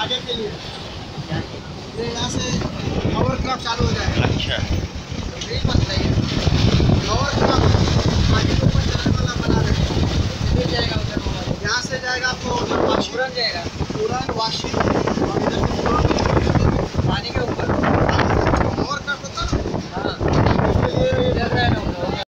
आगे के लिए। ये यहाँ से चालू हो जाएगा। अच्छा। तो यही मसला है। आगे के ऊपर वाला बना रहे हैं। जाएगा उधर यहाँ से जाएगा आपको अच्छा। उधर वाशी जाएगा। पूरा वाशी और इधर